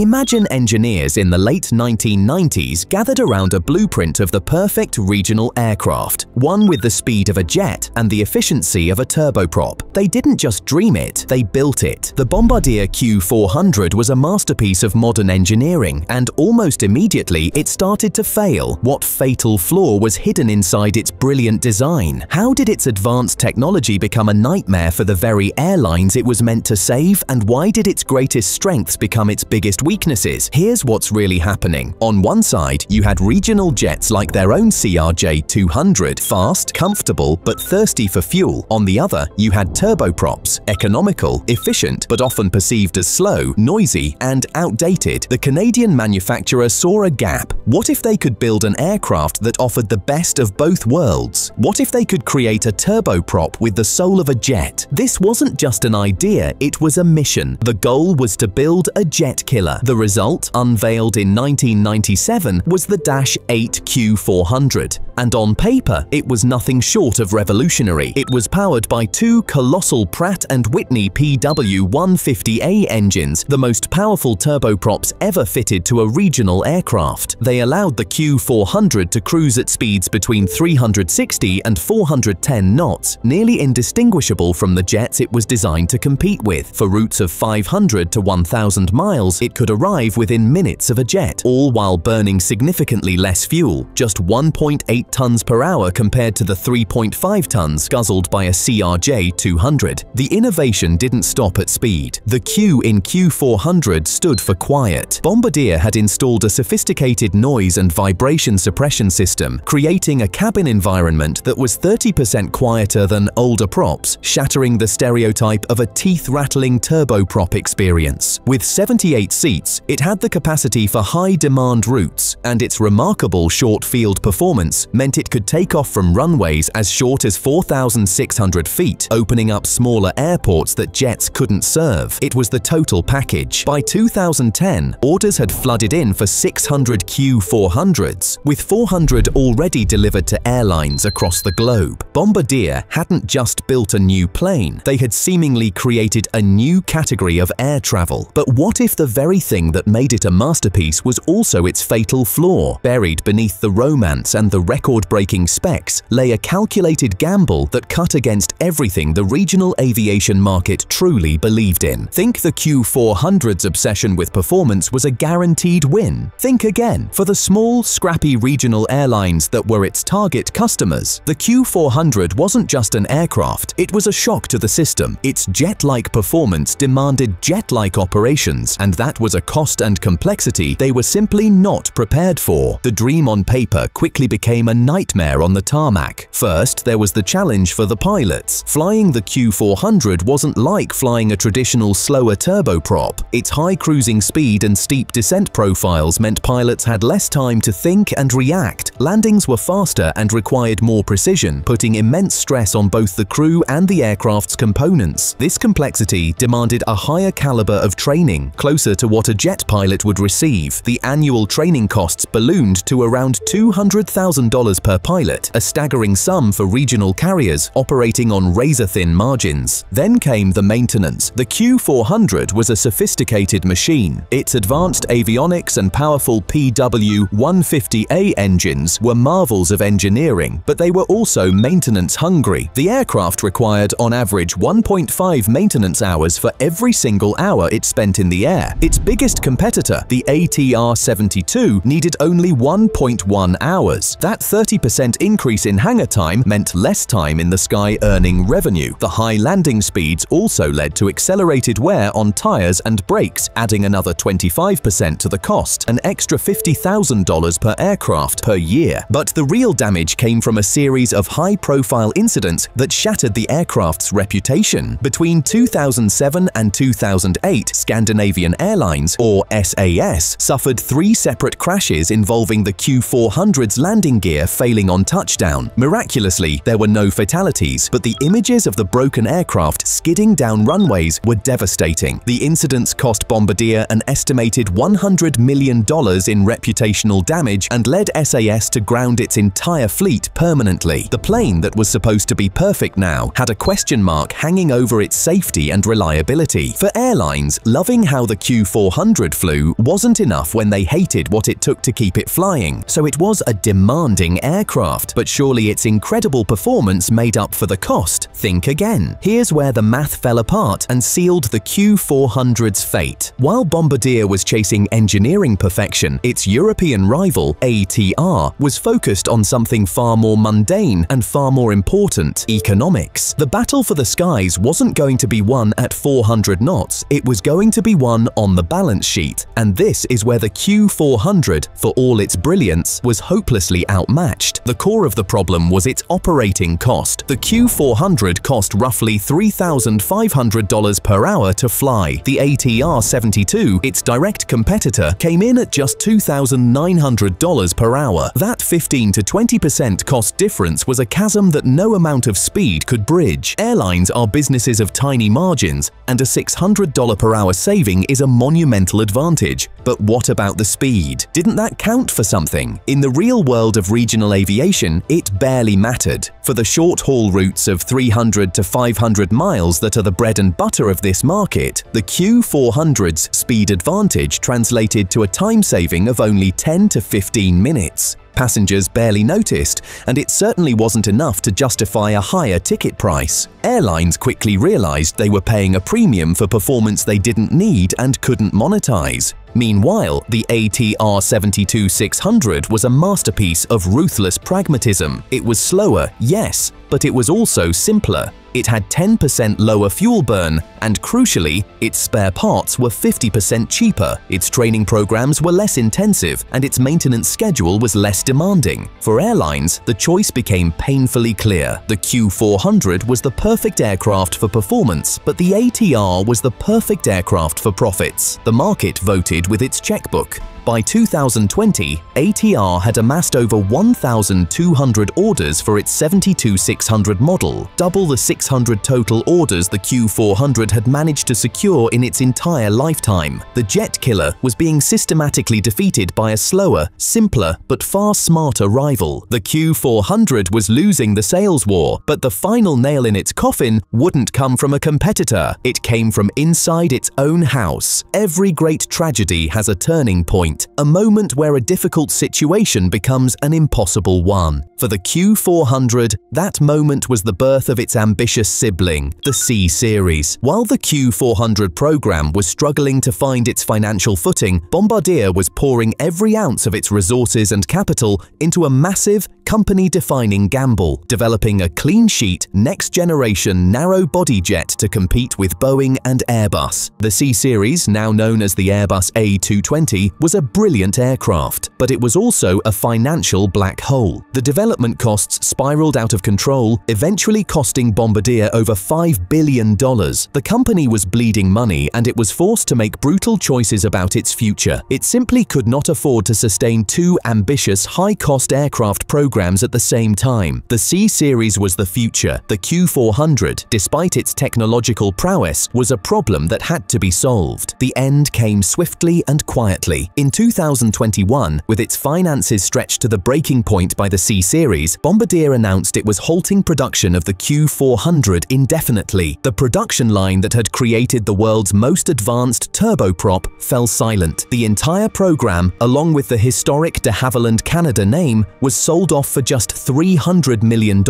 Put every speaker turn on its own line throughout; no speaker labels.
Imagine engineers in the late 1990s gathered around a blueprint of the perfect regional aircraft, one with the speed of a jet and the efficiency of a turboprop. They didn't just dream it, they built it. The Bombardier Q400 was a masterpiece of modern engineering, and almost immediately it started to fail. What fatal flaw was hidden inside its brilliant design? How did its advanced technology become a nightmare for the very airlines it was meant to save, and why did its greatest strengths become its biggest weaknesses? Here's what's really happening. On one side, you had regional jets like their own CRJ-200, fast, comfortable, but thirsty for fuel. On the other, you had turboprops, economical, efficient, but often perceived as slow, noisy, and outdated. The Canadian manufacturer saw a gap. What if they could build an aircraft that offered the best of both worlds? What if they could create a turboprop with the soul of a jet? This wasn't just an idea, it was a mission. The goal was to build a jet killer. The result, unveiled in 1997, was the Dash 8 Q400. And on paper, it was nothing short of revolutionary. It was powered by two colossal Pratt & Whitney PW150A engines, the most powerful turboprops ever fitted to a regional aircraft. They allowed the Q400 to cruise at speeds between 360 and 410 knots, nearly indistinguishable from the jets it was designed to compete with. For routes of 500 to 1000 miles, it could arrive within minutes of a jet, all while burning significantly less fuel, just 1.8 tons per hour compared to the 3.5 tons guzzled by a CRJ-200. The innovation didn't stop at speed. The Q in Q400 stood for quiet. Bombardier had installed a sophisticated noise and vibration suppression system, creating a cabin environment that was 30% quieter than older props, shattering the stereotype of a teeth-rattling turboprop experience. With 78 seats, it had the capacity for high-demand routes, and its remarkable short-field performance meant it could take off from runways as short as 4,600 feet, opening up smaller airports that jets couldn't serve. It was the total package. By 2010, orders had flooded in for 600 Q400s, with 400 already delivered to airlines across the globe. Bombardier hadn't just built a new plane, they had seemingly created a new category of air travel. But what if the very thing that made it a masterpiece was also its fatal flaw? Buried beneath the romance and the record-breaking specs lay a calculated gamble that cut against everything the regional aviation market truly believed in. Think the Q400's obsession with performance was a guaranteed win. Think again. For the small, scrappy regional airlines that were its target customers, the Q400 wasn't just an aircraft, it was a shock to the system. Its jet-like performance demanded jet-like operations, and that was a cost and complexity they were simply not prepared for. The dream on paper quickly became a nightmare on the tarmac. First, there was the challenge for the pilots. Flying the Q400 wasn't like flying a traditional slower turboprop. Its high cruising speed and steep descent profiles meant pilots had less time to think and react. Landings were faster and required more precision, putting immense stress on both the crew and the aircraft's components. This complexity demanded a higher caliber of training, closer to what a jet pilot would receive. The annual training costs ballooned to around $200,000 per pilot, a staggering sum for regional carriers operating on razor-thin margins. Then came the maintenance. The Q400 was a sophisticated machine. Its advanced avionics and powerful PW150A engines were marvels of engineering, but they were also maintenance-hungry. The aircraft required on average 1.5 maintenance hours for every single hour it spent in the air. Its biggest competitor, the ATR-72, needed only 1.1 hours. That 30% increase in hangar time meant less time in the sky earning revenue. The high landing speeds also led to accelerated wear on tires and brakes, adding another 25% to the cost, an extra $50,000 per aircraft per year. But the real damage came from a series of high-profile incidents that shattered the aircraft's reputation. Between 2007 and 2008, Scandinavian Airlines, or SAS, suffered three separate crashes involving the Q400's landing gear failing on touchdown. Miraculously, there were no fatalities, but the images of the broken aircraft skidding down runways were devastating. The incidents cost Bombardier an estimated $100 million in reputational damage and led SAS to ground its entire fleet permanently. The plane that was supposed to be perfect now had a question mark hanging over its safety and reliability. For airlines, loving how the Q4 Q400 flew wasn't enough when they hated what it took to keep it flying, so it was a demanding aircraft, but surely its incredible performance made up for the cost. Think again. Here's where the math fell apart and sealed the Q400's fate. While Bombardier was chasing engineering perfection, its European rival, ATR, was focused on something far more mundane and far more important, economics. The battle for the skies wasn't going to be won at 400 knots, it was going to be won on the balance sheet. And this is where the Q400, for all its brilliance, was hopelessly outmatched. The core of the problem was its operating cost. The Q400 cost roughly $3,500 per hour to fly. The ATR-72, its direct competitor, came in at just $2,900 per hour. That 15 to 20% cost difference was a chasm that no amount of speed could bridge. Airlines are businesses of tiny margins, and a $600 per hour saving is a monumental advantage. But what about the speed? Didn't that count for something? In the real world of regional aviation, it barely mattered. For the short-haul routes of 300 to 500 miles that are the bread and butter of this market, the Q400's speed advantage translated to a time saving of only 10 to 15 minutes. Passengers barely noticed, and it certainly wasn't enough to justify a higher ticket price. Airlines quickly realized they were paying a premium for performance they didn't need and couldn't monetize. Meanwhile, the ATR 72600 was a masterpiece of ruthless pragmatism. It was slower, yes, but it was also simpler. It had 10% lower fuel burn, and crucially, its spare parts were 50% cheaper, its training programs were less intensive, and its maintenance schedule was less demanding. For airlines, the choice became painfully clear. The Q400 was the perfect aircraft for performance, but the ATR was the perfect aircraft for profits. The market voted with its checkbook. By 2020, ATR had amassed over 1,200 orders for its 72600 model, double the 600 total orders the Q400 had managed to secure in its entire lifetime. The jet killer was being systematically defeated by a slower, simpler, but far smarter rival. The Q400 was losing the sales war, but the final nail in its coffin wouldn't come from a competitor. It came from inside its own house. Every great tragedy has a turning point a moment where a difficult situation becomes an impossible one. For the Q400, that moment was the birth of its ambitious sibling, the C-Series. While the Q400 program was struggling to find its financial footing, Bombardier was pouring every ounce of its resources and capital into a massive, company-defining gamble, developing a clean-sheet, next-generation narrow-body jet to compete with Boeing and Airbus. The C-Series, now known as the Airbus A220, was a brilliant aircraft, but it was also a financial black hole. The development costs spiraled out of control, eventually costing Bombardier over $5 billion. The company was bleeding money and it was forced to make brutal choices about its future. It simply could not afford to sustain two ambitious, high-cost aircraft programs at the same time. The C-Series was the future. The Q400, despite its technological prowess, was a problem that had to be solved. The end came swiftly and quietly. In 2021, with its finances stretched to the breaking point by the C-Series, Bombardier announced it was halting production of the Q400 indefinitely. The production line that had created the world's most advanced turboprop fell silent. The entire program, along with the historic de Havilland Canada name, was sold off for just $300 million,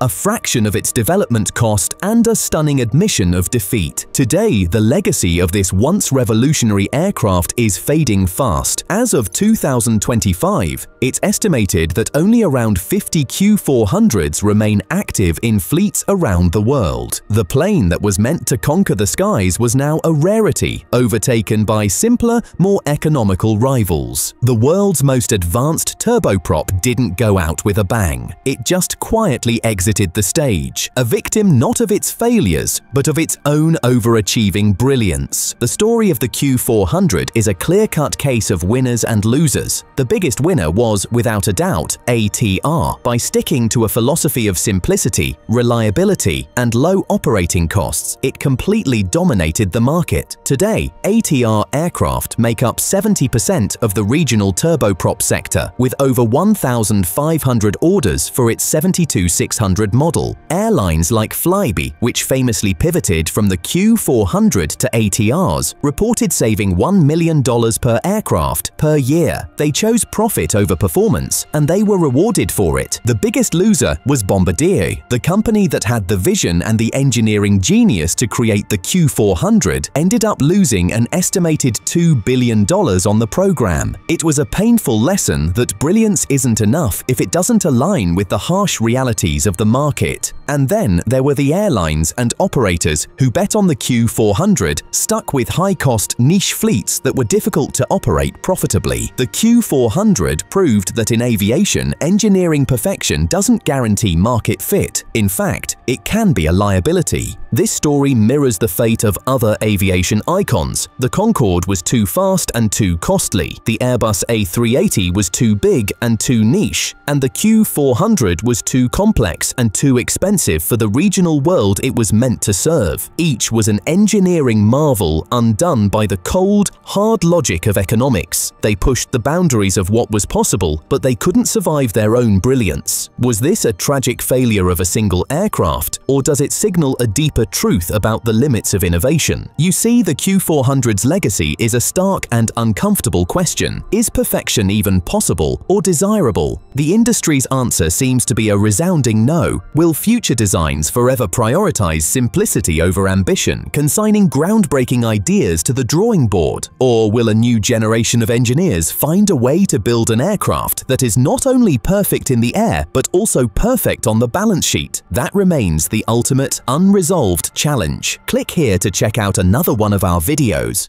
a fraction of its development cost and a stunning admission of defeat. Today, the legacy of this once revolutionary aircraft is fading fast as of 2025, it's estimated that only around 50 Q400s remain active in fleets around the world. The plane that was meant to conquer the skies was now a rarity, overtaken by simpler, more economical rivals. The world's most advanced turboprop didn't go out with a bang. It just quietly exited the stage, a victim not of its failures, but of its own overachieving brilliance. The story of the Q400 is a clear-cut case of winners and losers. The biggest winner was, without a doubt, ATR, by sticking to a philosophy of simplicity, reliability, and low operating costs. It completely dominated the market. Today, ATR aircraft make up 70% of the regional turboprop sector, with over 1,500 orders orders for its 72600 model. Airlines like Flybe, which famously pivoted from the Q400 to ATRs, reported saving $1 million per aircraft per year. They chose profit over performance, and they were rewarded for it. The biggest loser was Bombardier, the company that had the vision and the engineering genius to create the Q400 ended up losing an estimated $2 billion on the program. It was a painful lesson that brilliance isn't enough if it doesn't align with the harsh realities of the market. And then there were the airlines and operators who bet on the Q400 stuck with high-cost niche fleets that were difficult to operate profitably. The Q400 proved that in aviation, engineering perfection doesn't guarantee market fit. In fact, it can be a liability. This story mirrors the fate of other aviation icons. The Concorde was too fast and too costly, the Airbus A380 was too big and too niche, and the Q400 was too complex and too expensive for the regional world it was meant to serve. Each was an engineering marvel undone by the cold, hard logic of economics. They pushed the boundaries of what was possible, but they couldn't survive their own brilliance. Was this a tragic failure of a single aircraft, or does it signal a deeper truth about the limits of innovation? You see, the Q400's legacy is a stark and uncomfortable question. Is perfection even possible or desirable? The industry's answer seems to be a resounding no. Will future designs forever prioritize simplicity over ambition, consigning groundbreaking ideas to the drawing board? Or will a new generation of engineers find a way to build an aircraft that is not only perfect in the air, but also perfect on the balance sheet? That remains the ultimate, unresolved challenge. Click here to check out another one of our videos.